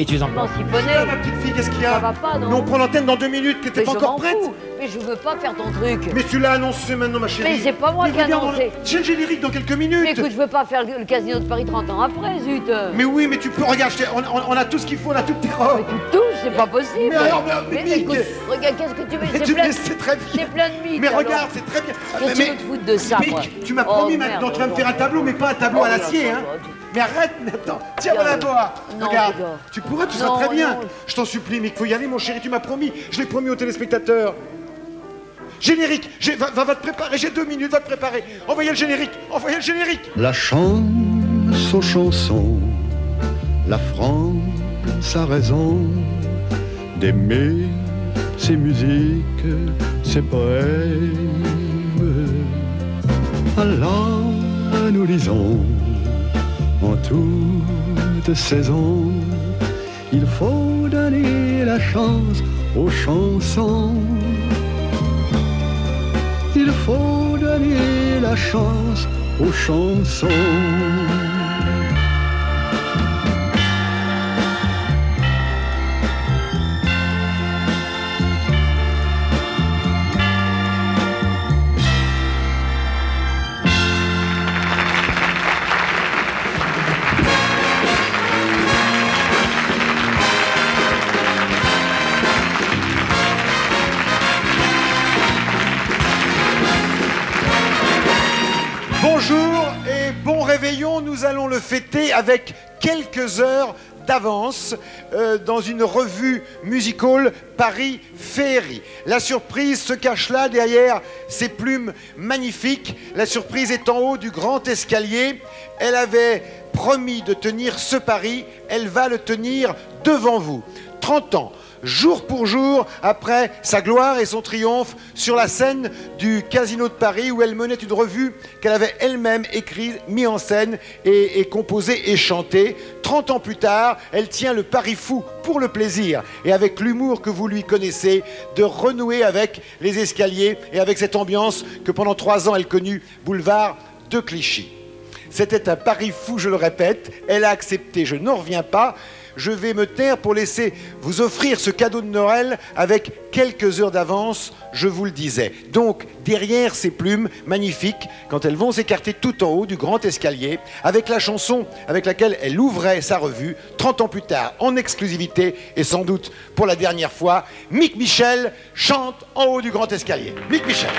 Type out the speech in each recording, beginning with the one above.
Et tu es en m'en siphonner. Ah, ma petite fille, qu'est-ce qu'il y a Ça va pas, non Mais on prend l'antenne dans deux minutes, Mais pas encore prête fous. Mais je veux pas faire ton truc. Mais tu l'as annoncé maintenant, ma chérie. Mais c'est pas moi Mais qui ai annoncé. on- J'ai le générique dans quelques minutes. Mais écoute, je veux pas faire le casino de Paris 30 ans après, zut. Mais oui, mais tu peux, regarde, on, on- on a tout ce qu'il faut, on a toutes tes robes. Tu touches, c'est pas possible. Mais alors, mais- mais- écoute, regarde, qu'est-ce que tu veux Mais C'est tu- plein, mais c'est très bien. c'est plein de mythes. Mais alors. regarde, c'est très bien. Qu'est-ce que tu mais, veux te foutre de ça, mais tu m'as Oh, promis merde, maintenant, tu vas me faire un tableau, mais pas un tableau à Oh, l'acier, hein. Mais arrête maintenant, tiens-moi la Regarde. bois. Non, Regarde, tu pourras, tu seras très bien. non. Je t'en supplie, mais il faut y aller, mon chéri, tu m'as promis. Je l'ai promis aux téléspectateurs. Générique, va, va te préparer, j'ai deux minutes, va te préparer. Envoyez le générique, envoyez le générique. La chance aux chansons, la France a raison d'aimer ses musiques, ses poèmes. Alors nous lisons en toute saison, il faut donner la chance aux chansons. Il faut donner la chance aux chansons. Avec quelques heures d'avance euh, dans une revue musicale Paris Féerie. La surprise se cache là derrière ces plumes magnifiques. La surprise est en haut du grand escalier. Elle avait promis de tenir ce pari, elle va le tenir devant vous. 30 ans jour pour jour après sa gloire et son triomphe sur la scène du Casino de Paris où elle menait une revue qu'elle avait elle-même écrite, mise en scène et, composée et chantée. 30 ans plus tard, elle tient le pari fou pour le plaisir et avec l'humour que vous lui connaissez de renouer avec les escaliers et avec cette ambiance que pendant trois ans elle connut boulevard de Clichy. C'était un pari fou, je le répète. Elle a accepté, je n'en reviens pas. Je vais me taire pour laisser vous offrir ce cadeau de Noël avec quelques heures d'avance, je vous le disais. Donc, derrière ces plumes magnifiques, quand elles vont s'écarter tout en haut du grand escalier, avec la chanson avec laquelle elle ouvrait sa revue, 30 ans plus tard, en exclusivité, et sans doute pour la dernière fois, Mick Michel chante en haut du grand escalier. Mick Michel.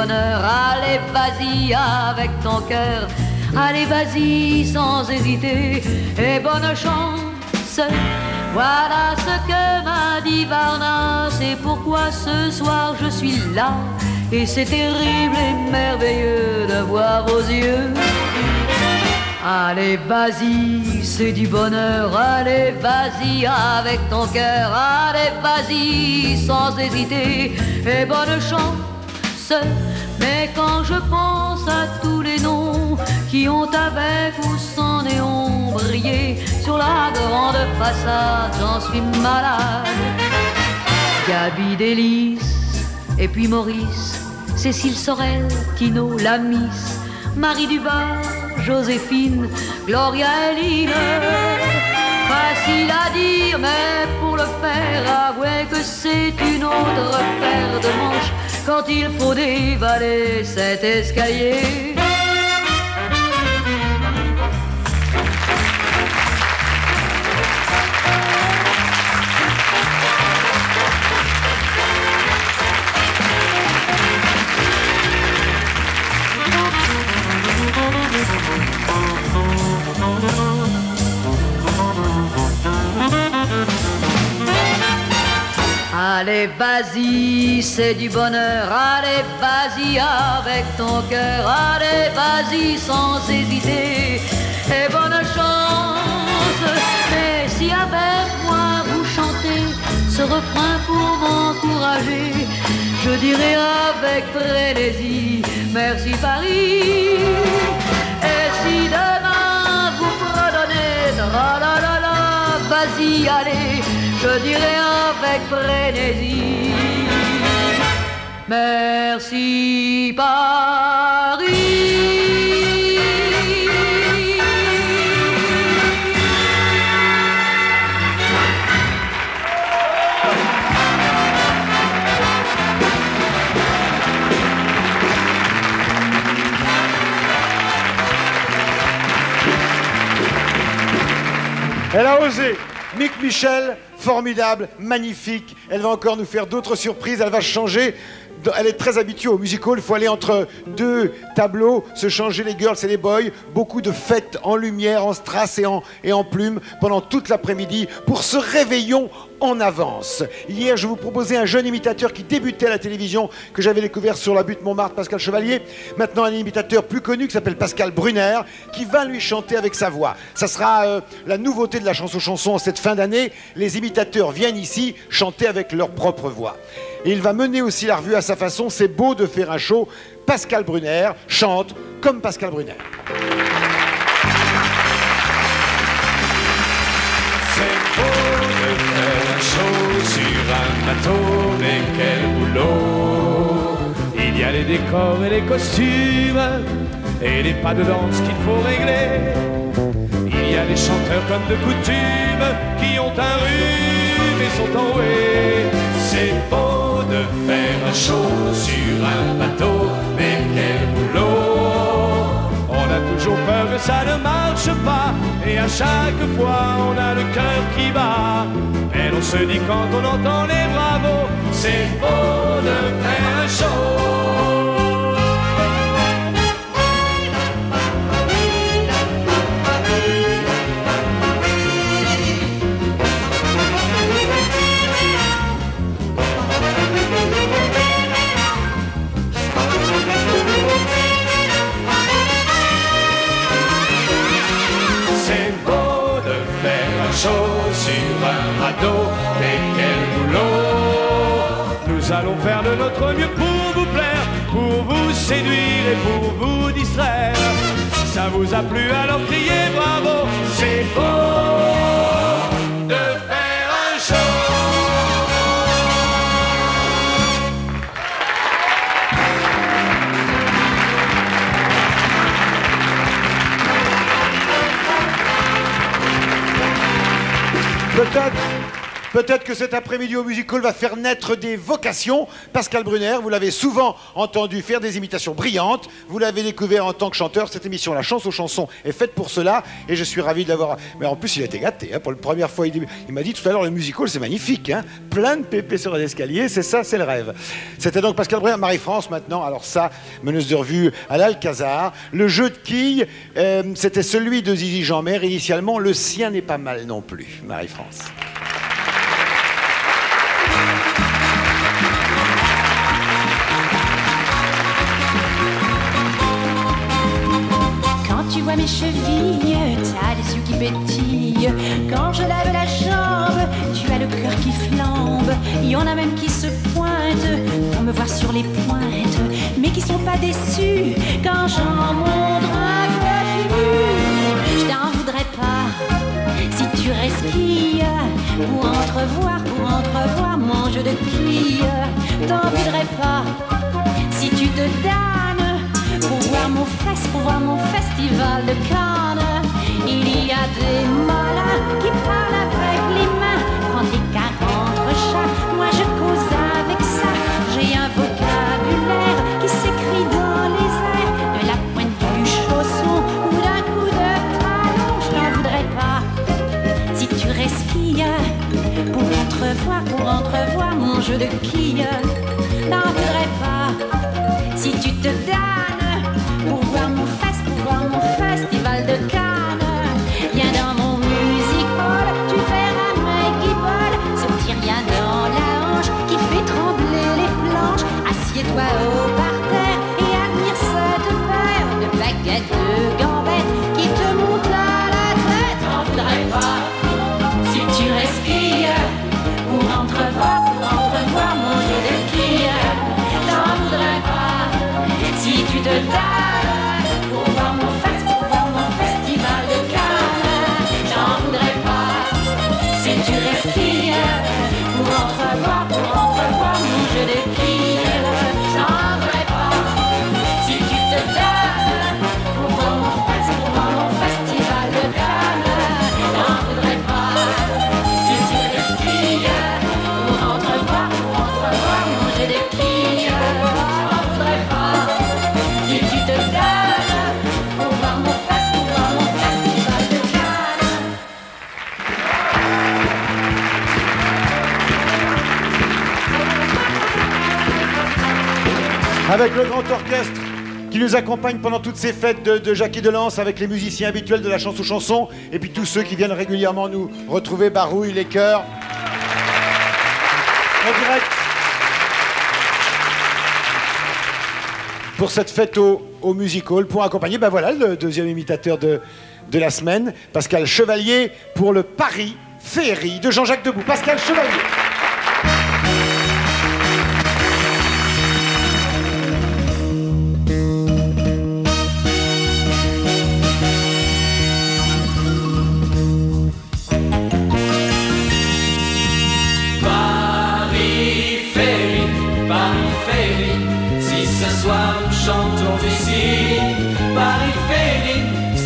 Allez, vas-y avec ton cœur. Allez, vas-y sans hésiter. Et bonne chance. Voilà ce que m'a dit Varna. C'est pourquoi ce soir je suis là? Et c'est terrible et merveilleux de voir vos yeux. Allez, vas-y, c'est du bonheur. Allez, vas-y avec ton cœur. Allez, vas-y sans hésiter. Et bonne chance. Mais quand je pense à tous les noms qui ont avec ou sans néon brillé sur la grande façade, j'en suis malade. Gabi Délice, et puis Maurice, Cécile Sorel, Tino, la Miss, Marie Dubar, Joséphine, Gloria Eline. Facile à dire, mais pour le faire, avouez que c'est une autre paire de manches quand il faut dévaler cet escalier. Allez, vas-y, c'est du bonheur. Allez, vas-y avec ton cœur. Allez, vas-y sans hésiter. Et bonne chance. Mais si avec moi vous chantez ce refrain pour m'encourager, je dirai avec frénésie merci Paris. Et si demain vous tra la la la, vas-y, allez. Je dirais avec frénésie. Merci Paris. Elle a osé. Mick Michel, formidable, magnifique. Elle va encore nous faire d'autres surprises. Elle va changer. Elle est très habituée au musical. Il faut aller entre deux tableaux, se changer les girls et les boys. Beaucoup de fêtes en lumière, en strass et en, plumes pendant toute l'après-midi pour ce réveillon en avance. Hier, je vous proposais un jeune imitateur qui débutait à la télévision, que j'avais découvert sur la butte Montmartre, Pascal Chevalier. Maintenant, un imitateur plus connu qui s'appelle Pascal Brunner, qui va lui chanter avec sa voix. Ça sera euh, la nouveauté de la chanson chanson en cette fin d'année. Les imitateurs viennent ici chanter avec leur propre voix. Et il va mener aussi la revue à sa façon. C'est beau de faire un show. Pascal Brunner chante comme Pascal Brunner. C'est beau de faire un show sur un bateau, mais quel boulot Il y a les décors et les costumes, et les pas de danse qu'il faut régler. Il y a des chanteurs comme de coutume, qui ont un rhume et sont enroués. C'est beau de faire un show sur un bateau, mais quel boulot On a toujours peur que ça ne marche pas, et à chaque fois on a le cœur qui bat. Mais on se dit quand on entend les bravos, c'est beau de faire un mieux pour vous plaire, pour vous séduire et pour vous distraire. Si ça vous a plu, alors criez bravo, c'est beau de faire un show. Peut-être, peut-être que cet après-midi au musical va faire naître des vocations. Pascal Brunner, vous l'avez souvent entendu faire des imitations brillantes. Vous l'avez découvert en tant que chanteur. Cette émission, La Chance aux chansons, est faite pour cela. Et je suis ravi de l'avoir. Mais en plus, il a été gâté. hein. Pour la première fois, il, m'a dit tout à l'heure, le musical, c'est magnifique. hein. Plein de pépés sur les escaliers. C'est ça, c'est le rêve. C'était donc Pascal Brunner, Marie-France maintenant. Alors ça, meneuse de revue à l'Alcazar. Le jeu de quilles, euh, c'était celui de Zizi Jeanmer initialement. Le sien n'est pas mal non plus, Marie-France. Tu vois mes chevilles, t'as les yeux qui pétillent. Quand je lève la jambe, tu as le cœur qui flambe. Il y en a même qui se pointent pour me voir sur les pointes, mais qui sont pas déçus quand j'en un peu Je t'en voudrais pas si tu resquilles pour entrevoir, pour entrevoir mon jeu de quilles. T'en voudrais pas si tu te pour voir mon fest, pour voir mon festival de Cannes. Il y a des malins qui parlent avec les mains. Prends tes 40 chats, moi je cause avec ça. J'ai un vocabulaire qui s'écrit dans les airs, de la pointe du chausson ou d'un coup de talon. Je t'en voudrais pas si tu resquilles pour entrevoir, pour entrevoir mon jeu de quilles. T'en voudrais pas si tu te donnes Assieds-toi au Avec le grand orchestre qui nous accompagne pendant toutes ces fêtes de, de Jackie Delance avec les musiciens habituels de la chanson chanson et puis tous ceux qui viennent régulièrement nous retrouver, Barouille, les chœurs. En direct. Pour cette fête au, Music Hall, pour accompagner, ben voilà, le deuxième imitateur de, de la semaine, Pascal Chevalier, pour le Paris Féerie de Jean-Jacques Debout. Pascal Chevalier.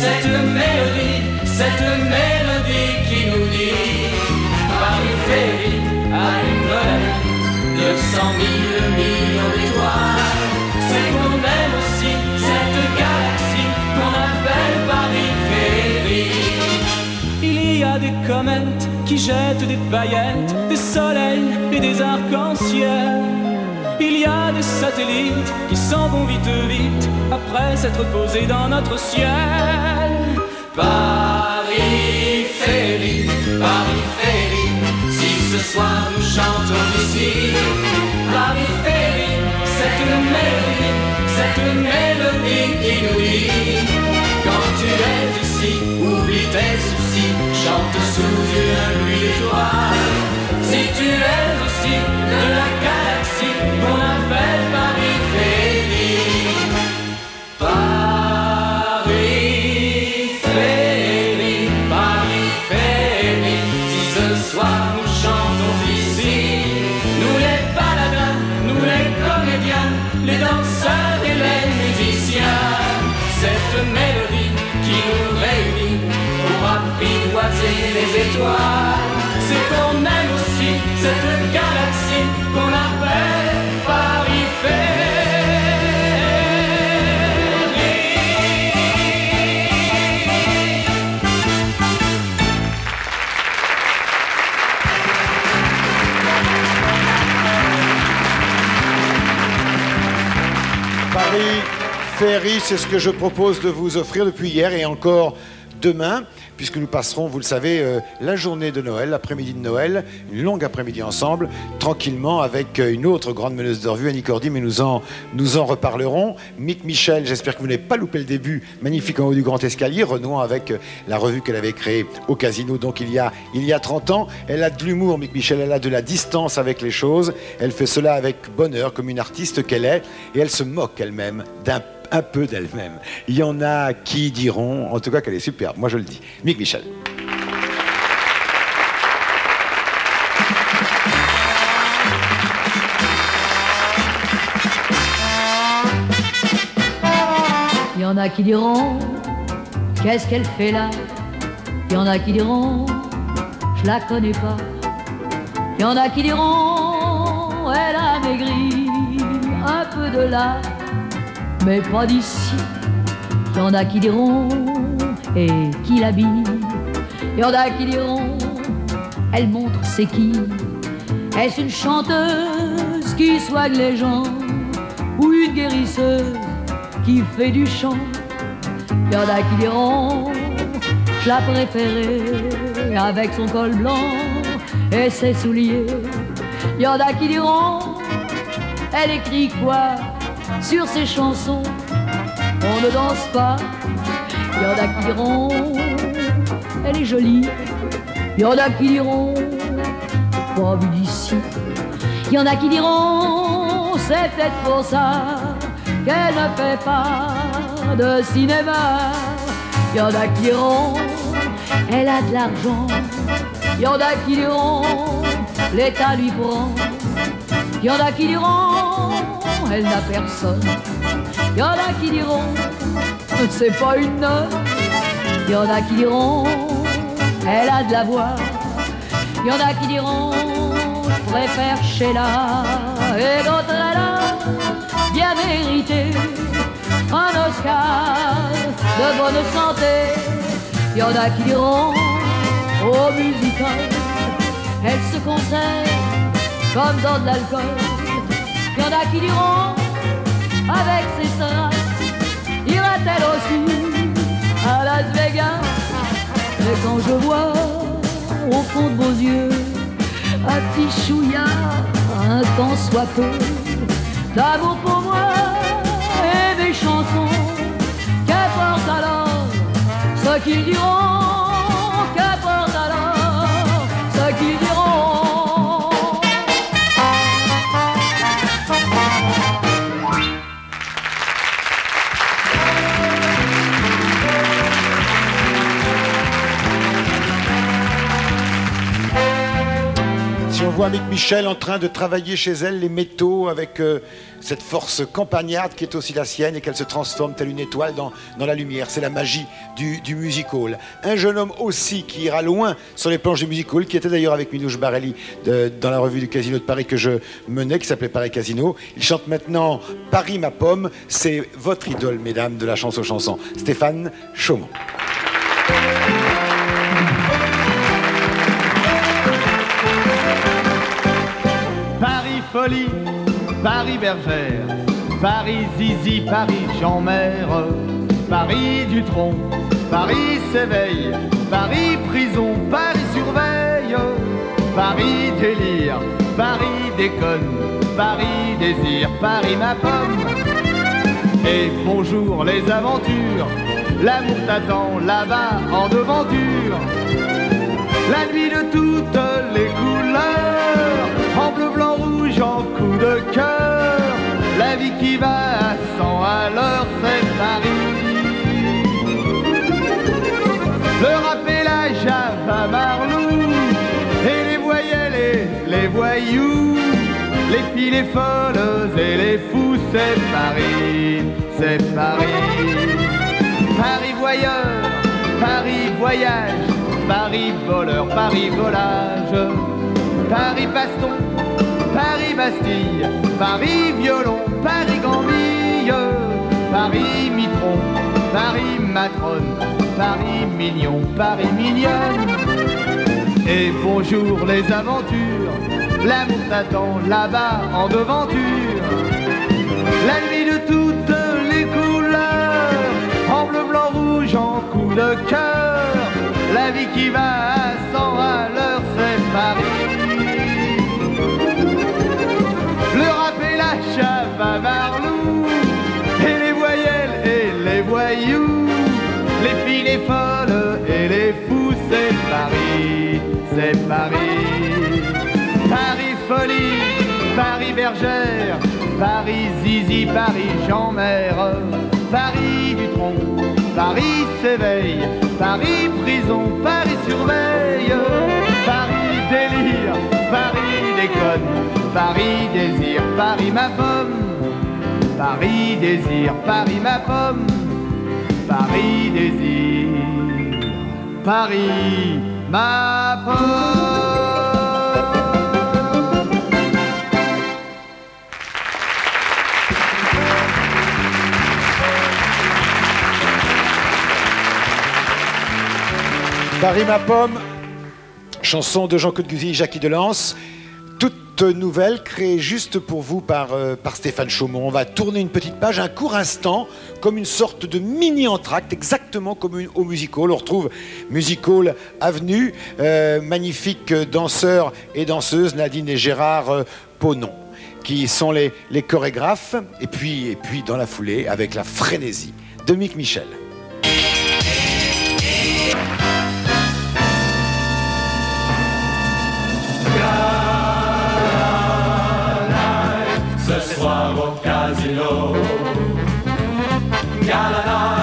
Cette mélodie, cette mélodie qui nous dit. Paris Féerie a une volée de cent mille millions d'étoiles. C'est qu'on aime aussi cette galaxie qu'on appelle Paris Féerie. Il y a des comètes qui jettent des paillettes, des soleils et des arcs-en-ciel. Il y a des satellites qui s'en vont vite, vite, après s'être posés dans notre ciel. Paris Féerie, Paris Féerie, si ce soir nous chantons ici. Paris Féerie, cette mélodie, cette mélodie qui nous dit. Quand tu es ici, oublie tes soucis, chante sous une pluie d'étoiles. Si tu es aussi de la galaxie qu'on appelle Paris apprivoiser les étoiles, c'est qu'on aime aussi cette galaxie qu'on appelle Paris. Paris Ferry, c'est ce que je propose de vous offrir depuis hier et encore demain, puisque nous passerons, vous le savez, euh, la journée de Noël, l'après-midi de Noël, une longue après-midi ensemble, tranquillement avec euh, une autre grande meneuse de revue, Annie Cordy, mais nous en, reparlerons. Mick Michel, j'espère que vous n'avez pas loupé le début, magnifique en haut du grand escalier, renouant avec euh, la revue qu'elle avait créée au casino, donc il y, a, il y a 30 ans. Elle a de l'humour, Mick Michel, elle a de la distance avec les choses, elle fait cela avec bonheur, comme une artiste qu'elle est, et elle se moque elle-même d'un un peu d'elle-même. Il y en a qui diront, en tout cas, qu'elle est superbe. Moi, je le dis. Mick Michel. Il y en a qui diront, qu'est-ce qu'elle fait là? Il y en a qui diront, je la connais pas. Il y en a qui diront, elle a maigri un peu de là, mais pas d'ici. Y en a qui diront, et qui l'habille. Il y en a qui diront, elle montre c'est qui. Est-ce une chanteuse qui soigne les gens ou une guérisseuse qui fait du chant? Il y en a qui diront, je la préférais avec son col blanc et ses souliers. Il y en a qui diront, elle écrit quoi? Sur ses chansons On ne danse pas. Il y en a qui diront, elle est jolie. Il y en a qui diront, pas vu d'ici. Il a qui diront, c'est peut-être pour ça qu'elle ne fait pas de cinéma. Il y en a qui diront, elle a de l'argent. Il y en a qui diront, l'État lui prend. Il y en a qui diront, elle n'a personne. Y en a qui diront, c'est pas une note. Y en a qui diront, elle a de la voix. Y en a qui diront, je préfère Sheila. Et d'autres, elle a bien mérité un Oscar de bonne santé. Y en a qui diront, au musical, elle se conserve comme dans de l'alcool. Y en a qui diront, avec ses sœurs. Ira-t-elle aussi à Las Vegas? Et quand je vois au fond de vos yeux un petit un tant soit peu d'amour pour moi et des chansons, qu'importe alors ce qu'ils diront, Mick Michel en train de travailler chez elle les métaux avec euh, cette force campagnarde qui est aussi la sienne et qu'elle se transforme telle une étoile dans, dans la lumière, c'est la magie du, du music hall. Un jeune homme aussi qui ira loin sur les planches du music hall, qui était d'ailleurs avec Minouche Barelli dans la revue du Casino de Paris que je menais, qui s'appelait Paris Casino. Il chante maintenant Paris ma pomme, c'est votre idole, mesdames, de la chanson chanson, Stéphane Chaumont. Folie, Paris bergère, Paris zizi, Paris Jean-Mère, Paris Dutronc, Paris s'éveille, Paris prison, Paris surveille, Paris délire, Paris déconne, Paris désir, Paris ma pomme. Et bonjour les aventures, l'amour t'attend là-bas en devanture. La nuit de toutes les couleurs, en bleu, blanc, en coup de cœur. La vie qui va à 100 à l'heure, c'est Paris. Le rap et la java et les voyelles et les voyous, les filles, les folles et les fous, c'est Paris, c'est Paris. Paris voyeur, Paris voyage, Paris voleur, Paris volage, Paris baston, Paris Bastille, Paris violon, Paris gambille, Paris mitron, Paris matrone, Paris mignon, Paris mignonne. Et bonjour les aventures, l'amour t'attend là-bas en devanture. La nuit de toutes les couleurs, en bleu, blanc, rouge, en coup de cœur. La vie qui va les filles, les folles et les fous, c'est Paris, c'est Paris. Paris folie, Paris bergère, Paris zizi, Paris Jean-Mère, Paris Dutronc, Paris s'éveille, Paris prison, Paris surveille, Paris délire, Paris déconne, Paris désir, Paris ma pomme, Paris désir, Paris ma pomme, Paris désir, Paris ma pomme. Paris ma pomme, chanson de Jean-Claude Guzy et Jackie Delance. Nouvelle créée juste pour vous par, euh, par Stéphane Chaumont. On va tourner une petite page, un court instant, comme une sorte de mini entracte, exactement comme une- au Music Hall. On retrouve Music Hall Avenue, euh, magnifiques danseurs et danseuses, Nadine et Gérard euh, Ponon, qui sont les, les chorégraphes. Et puis, et puis, dans la foulée, avec la frénésie de Mick Michel. Soir au casino. Gala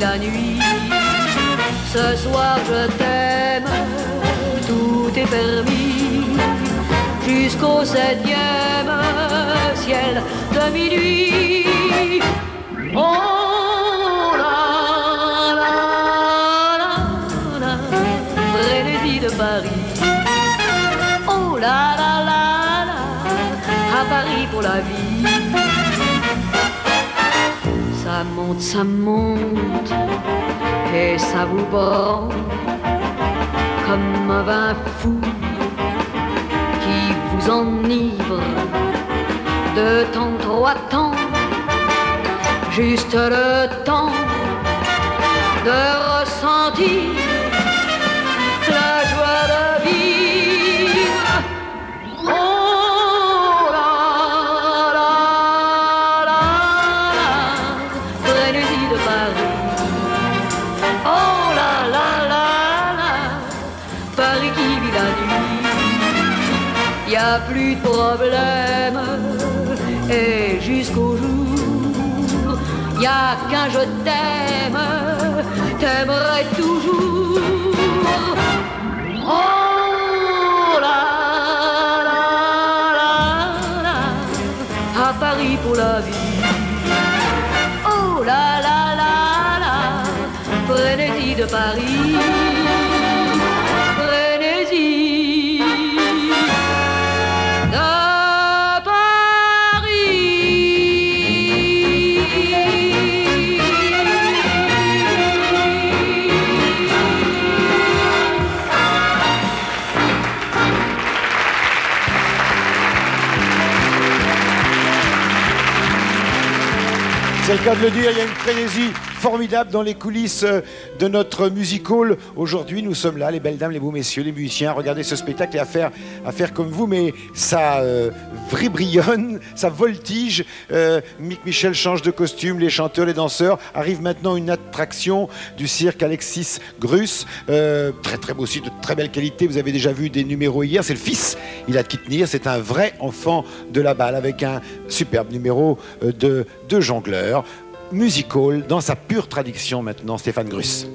la nuit. Ce soir je t'aime, tout est permis. Jusqu'au septième ciel de minuit. Ça monte, ça monte, et ça vous prend comme un vin fou qui vous enivre de temps, trois temps, juste le temps de ressentir problème et jusqu'au jour, y a qu'un je t'aime, t'aimerai toujours. Oh là là là là, à Paris pour la vie. Oh là là là là, frénésie de Paris. C'est le cas le dire, il y a une frénésie formidable dans les coulisses euh, de notre music hall. Aujourd'hui, nous sommes là, les belles dames, les beaux messieurs, les musiciens, regardez ce spectacle et à faire, comme vous, mais ça euh, vibrillonne, ça voltige. Euh, Mick Michel change de costume, les chanteurs, les danseurs. Arrive maintenant une attraction du cirque Alexis Grus. Euh, très très beau site, de très belle qualité. Vous avez déjà vu des numéros hier. C'est le fils, il a de qui tenir. C'est un vrai enfant de la balle avec un superbe numéro de, de jongleur. Musical dans sa pure traduction maintenant, Stéphane Grus.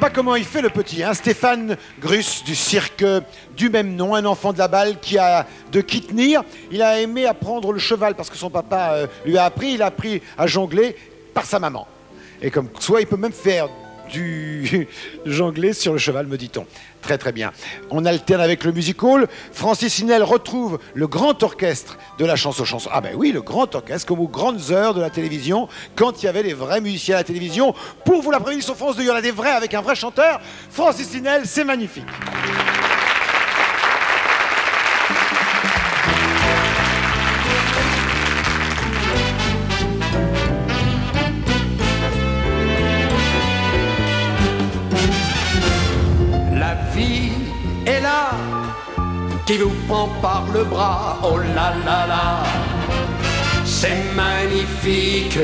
Pas comment il fait le petit, hein. Stéphane Grus du cirque du même nom, un enfant de la balle qui a de qui tenir. Il a aimé apprendre le cheval parce que son papa euh, lui a appris. Il a appris à jongler par sa maman. Et comme soit il peut même faire du jongler sur le cheval, me dit-on. Très très bien. On alterne avec le music hall. Francis Hinel retrouve le grand orchestre de la chanson chanson. Ah ben oui, le grand orchestre, comme aux grandes heures de la télévision, quand il y avait les vrais musiciens à la télévision. Pour vous l'après-midi sur France 2, il y en a des vrais avec un vrai chanteur. Francis Hinel, c'est magnifique. Par le bras, oh là là là, c'est magnifique.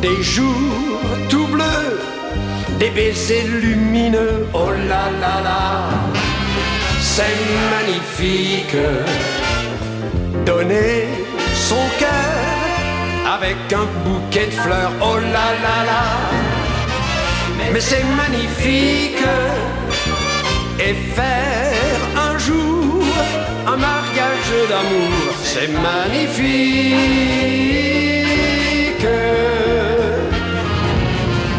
Des jours tout bleus, des baisers lumineux, oh là là là, c'est magnifique. Donner son cœur avec un bouquet de fleurs, oh là là là mais c'est magnifique. Et faire d'amour, c'est magnifique.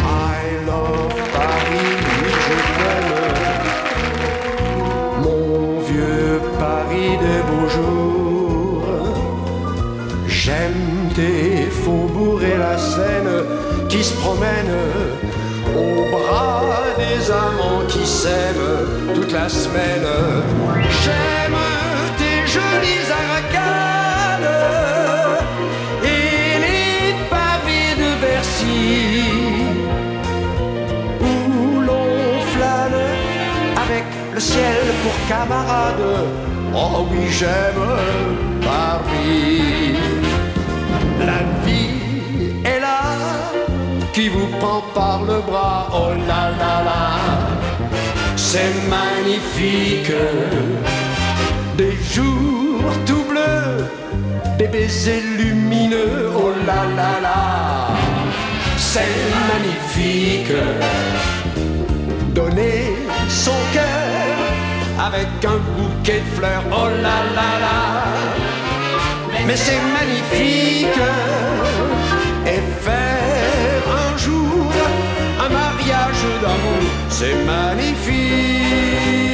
I love Paris, je t'aime, mon vieux Paris des beaux jours. J'aime tes faubourgs et la Seine qui se promènent au bras des amants qui s'aiment toute la semaine. J'aime tes jolies pour camarade. Oh oui, j'aime Paris. La vie est là qui vous prend par le bras, oh là là là, c'est magnifique. Des jours tout bleus, des baisers lumineux, oh là là là, c'est magnifique. Donner son cœur avec un bouquet de fleurs, oh là là là, mais c'est magnifique. Et faire un jour un mariage d'amour, c'est magnifique.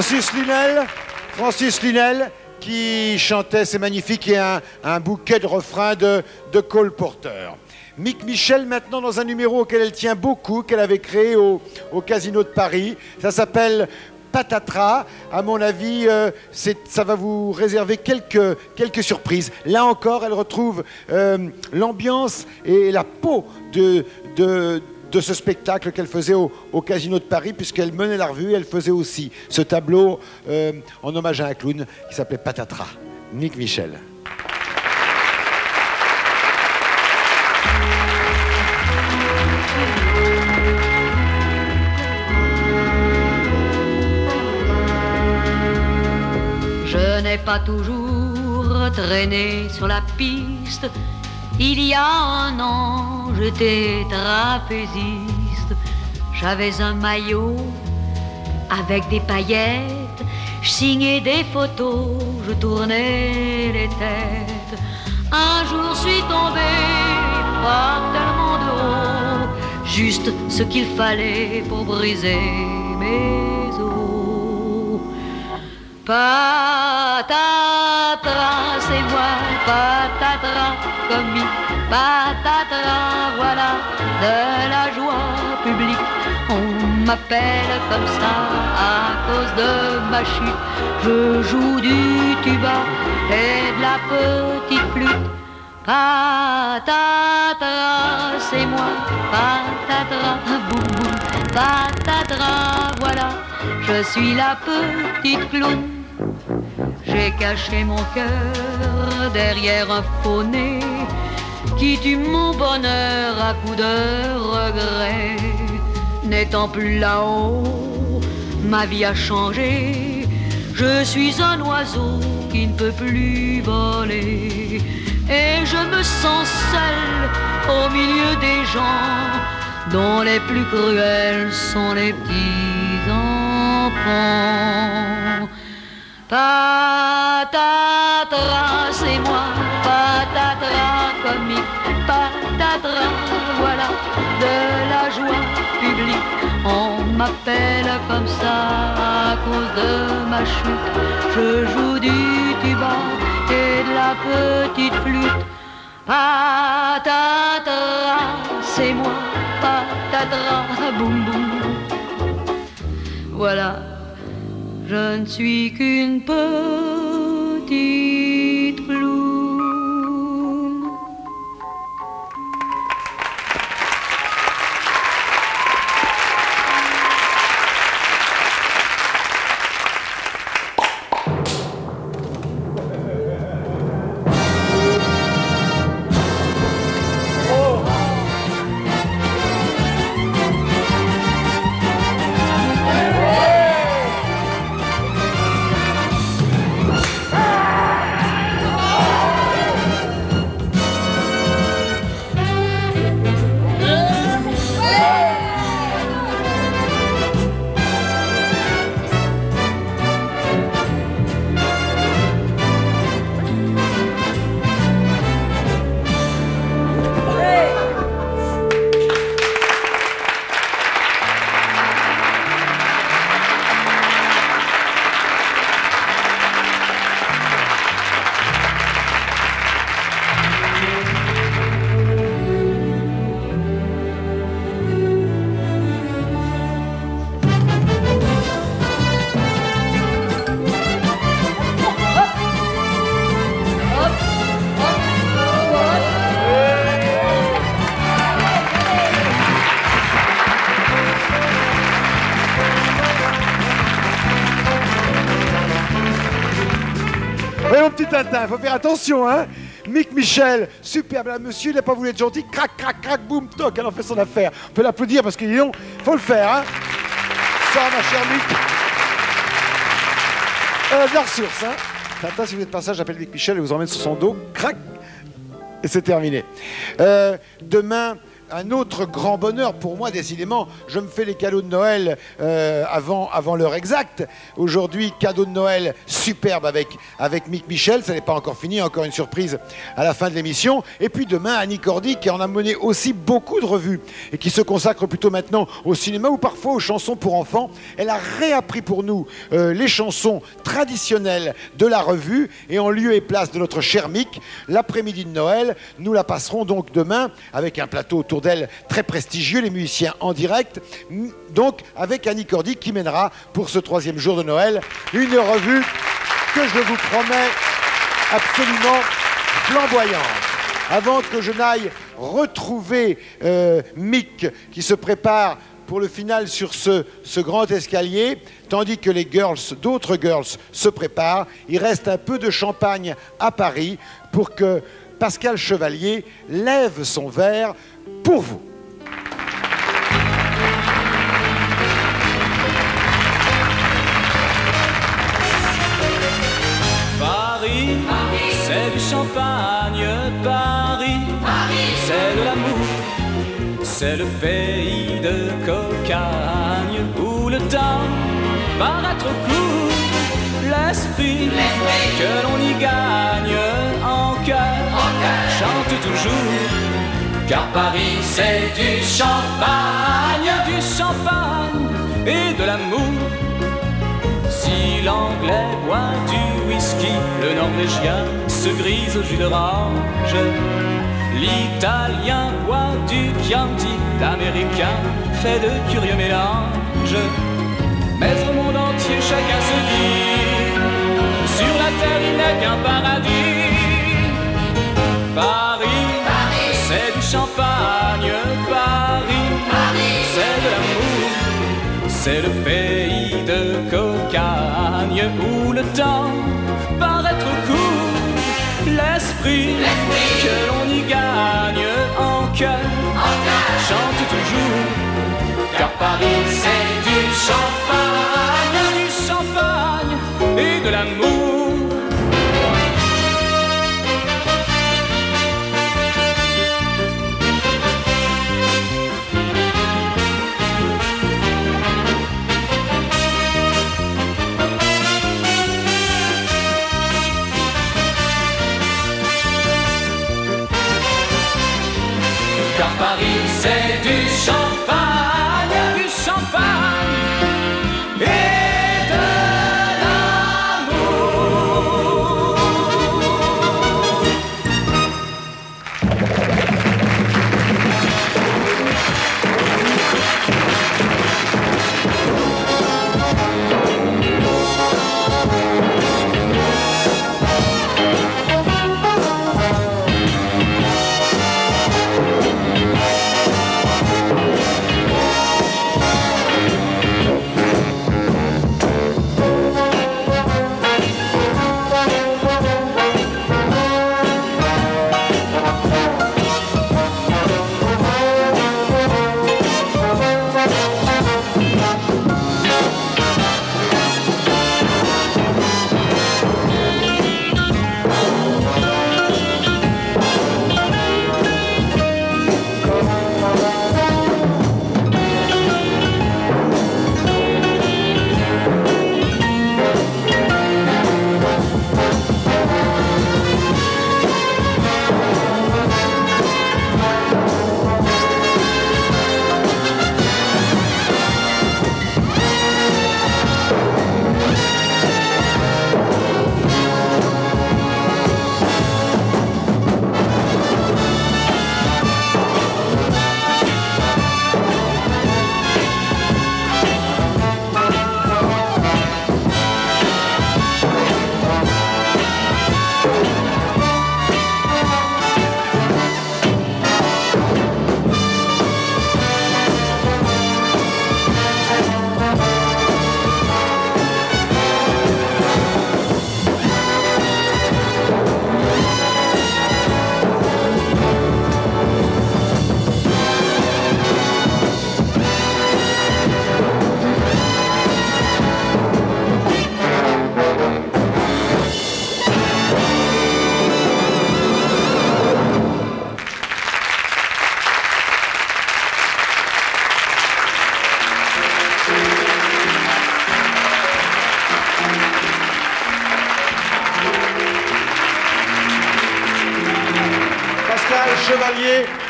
Francis Lunel, qui chantait C'est magnifique et un, bouquet de refrains de, de Cole Porter. Mick Michel maintenant dans un numéro auquel elle tient beaucoup, qu'elle avait créé au, Casino de Paris. Ça s'appelle Patatras. À mon avis, euh, ça va vous réserver quelques, quelques surprises. Là encore, elle retrouve euh, l'ambiance et la peau de, de ce spectacle qu'elle faisait au, Casino de Paris, puisqu'elle menait la revue. Elle faisait aussi ce tableau euh, en hommage à un clown qui s'appelait Patatras. Nick Michel. Je n'ai pas toujours traîné sur la piste. Il y a un an, j'étais trapéziste. J'avais un maillot avec des paillettes. Je signais des photos, je tournais les têtes. Un jour, je suis tombé, pas tellement de haut, juste ce qu'il fallait pour briser mes os. Patatras, c'est moi, patatras, commis, patatras, voilà, de la joie publique. On m'appelle comme ça à cause de ma chute. Je joue du tuba et de la petite flûte. Patatras, c'est moi, patatras, boum boum, voilà, je suis la petite clown. J'ai caché mon cœur derrière un faux nez qui tue mon bonheur à coups de regret. N'étant plus là-haut, ma vie a changé. Je suis un oiseau qui ne peut plus voler. Et je me sens seul au milieu des gens dont les plus cruels sont les petits enfants. Patatras, c'est moi, patatras comique, patatras, voilà de la joie publique. On m'appelle comme ça à cause de ma chute. Je joue du tuba et de la petite flûte. Patatras, c'est moi, patatras, boum boum. Voilà, je ne suis qu'une petite Oui, mon petit Tintin, faut faire attention, hein Mick Michel, superbe, là, monsieur, il n'a pas voulu être gentil, crac, crac, crac, boum, toc, elle en fait son affaire. On peut l'applaudir parce qu'il faut le faire, hein Ça, ma chère Mick. Euh, de la ressource, hein Tintin, si vous êtes passage, j'appelle Mick Michel et vous emmène sur son dos, crac, et c'est terminé. Euh, demain, un autre grand bonheur pour moi, décidément. Je me fais les cadeaux de Noël euh, avant, l'heure exacte. Aujourd'hui, cadeau de Noël superbe avec, avec Mick Michel. Ça n'est pas encore fini, encore une surprise à la fin de l'émission. Et puis demain, Annie Cordy qui en a mené aussi beaucoup de revues et qui se consacre plutôt maintenant au cinéma ou parfois aux chansons pour enfants. Elle a réappris pour nous euh, les chansons traditionnelles de la revue et en lieu et place de notre cher Mick, l'après-midi de Noël, nous la passerons donc demain avec un plateau autour d'elle très prestigieux, les musiciens en direct, donc avec Annie Cordy qui mènera pour ce troisième jour de Noël une revue que je vous promets absolument flamboyante. Avant que je n'aille retrouver euh, Mick qui se prépare pour le final sur ce grand escalier, tandis que les girls, d'autres girls se préparent, il reste un peu de champagne à Paris pour que Pascal Chevalier lève son verre pour vous. Paris, c'est du champagne, Paris, c'est de l'amour, c'est le pays de cocagne où le temps paraît trop court, l'esprit que l'on y gagne en cœur chante toujours. Car Paris c'est du champagne, du champagne et de l'amour. Si l'anglais boit du whisky, le norvégien se grise au jus d'orange. L'italien boit du chianti, l'américain fait de curieux mélanges. Mais au monde entier, chacun se dit Sur la terre, il n'est qu'un paradis. C'est le pays de cocagne où le temps paraît trop court. L'esprit que l'on y gagne en cœur chante toujours. Car Paris, c'est du champagne, du champagne et de l'amour.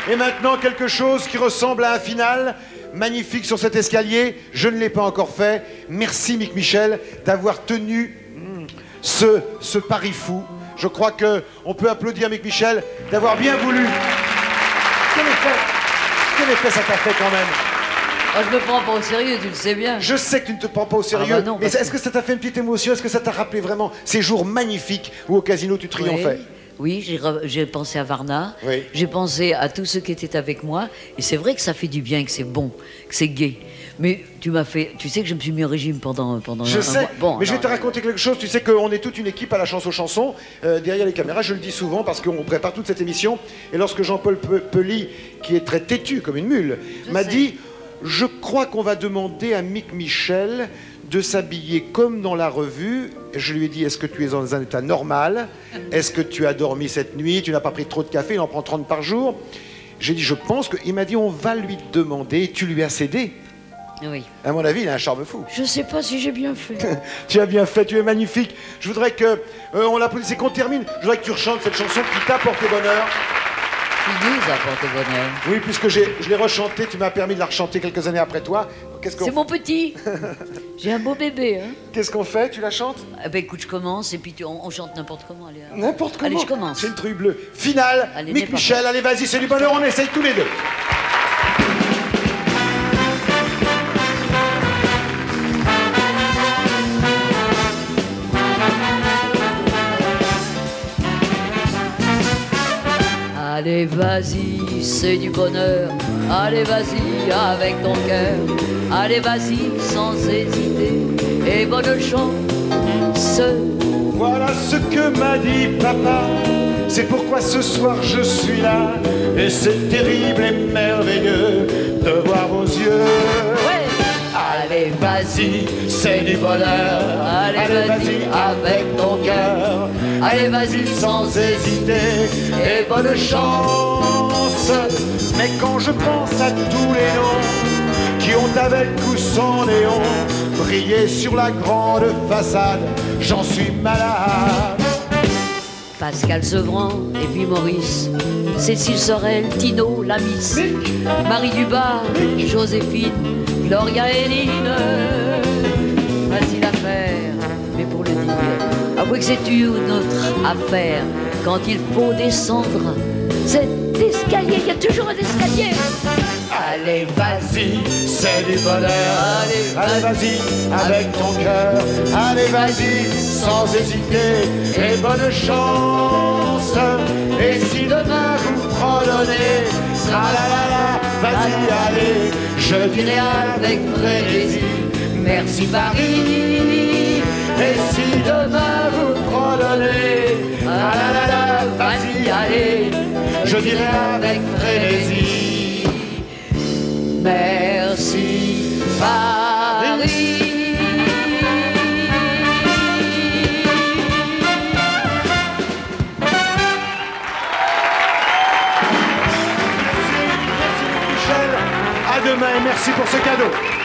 Et maintenant, quelque chose qui ressemble à un final. Magnifique sur cet escalier. Je ne l'ai pas encore fait. Merci, Mick Michel, d'avoir tenu hmm, ce, ce pari fou. Je crois qu'on peut applaudir Mick Michel d'avoir bien voulu. Quel effet, quel effet ça t'a fait quand même? Moi, je me prends pas au sérieux, tu le sais bien. Je sais que tu ne te prends pas au sérieux, Ah bah non, mais est-ce que ça t'a fait une petite émotion? Est-ce que ça t'a rappelé vraiment ces jours magnifiques où au casino tu triomphais? Oui, re- j'ai pensé à Varna, Oui. j'ai pensé à tous ceux qui étaient avec moi, et c'est vrai que ça fait du bien, que c'est bon, que c'est gai. Mais tu m'as fait, tu sais que je me suis mis au régime pendant pendant Je un sais, mois. Bon, mais je vais te raconter quelque chose. Tu sais qu'on est toute une équipe à la chance aux chansons, euh, derrière les caméras. Je le dis souvent parce qu'on prépare toute cette émission. Et lorsque Jean-Paul Pe- Pelly, qui est très têtu comme une mule, m'a dit Je crois qu'on va demander à Mick Michel de s'habiller comme dans la revue. Je lui ai dit Est-ce que tu es dans un état normal? Est-ce que tu as dormi cette nuit? Tu n'as pas pris trop de café? Il en prend 30 par jour. J'ai dit Je pense que. Il m'a dit On va lui demander. Et tu lui as cédé? Oui. À mon avis, il a un charme fou. Je sais pas si j'ai bien fait. Tu as bien fait, tu es magnifique. Je voudrais que euh, on l'applaudisse et qu'on termine. Je voudrais que tu rechantes cette chanson qui t'a porté bonheur. Qui nous apporte bonheur. Oui, puisque je l'ai rechantée, tu m'as permis de la rechanter quelques années après toi. Qu'est-ce qu'on C'est mon petit. J'ai un beau bébé. Hein. qu'est-ce qu'on fait? Tu la chantes? Ah ben écoute, je commence et puis tu- on, on chante n'importe comment. Allez, hein. N'importe comment. Allez, je commence. C'est une truie bleue. Finale. Allez, n'importe. Michel, allez, vas-y, c'est du bonheur, on essaye tous les deux. Allez, vas-y, c'est du bonheur. Allez, vas-y, avec ton cœur. Allez, vas-y, sans hésiter. Et bonne chance. Voilà ce que m'a dit papa. C'est pourquoi ce soir je suis là. Et c'est terrible et merveilleux de voir vos yeux. Allez, vas-y, c'est du bonheur. Allez, vas-y, avec ton cœur. Allez, vas-y, sans hésiter. Et bonne chance. Mais quand je pense à tous les noms qui ont avec ou sans néon brillé sur la grande façade, j'en suis malade. Pascal Sevran et puis Maurice, Cécile Sorel, Tino, la Miss, Marie Dubas, Joséphine, Gloria et Lynn. Facile à faire, mais pour le dire, avouez que c'est une autre affaire. Quand il faut descendre cet escalier, il y a toujours un escalier. Allez, vas-y, c'est du bonheur. Allez, vas-y, avec ton cœur. Allez, vas-y, sans hésiter. Et bonne chance. Et si demain vous prenez, la la la, vas-y, allez. Je dirai avec frénésie, merci Paris. Et si demain vous prenez, ah la la la, vas-y, allez. Je dirai avec frénésie. Merci Paris. Merci pour ce cadeau.